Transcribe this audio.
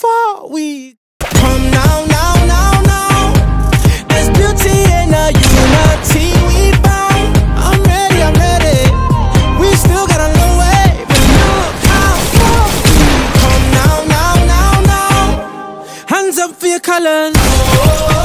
Come now, now, now, now. There's beauty in the unity we found. I'm ready, I'm ready. We still got a long way, but look how far we come now, now, now, now. Hands up for your colors.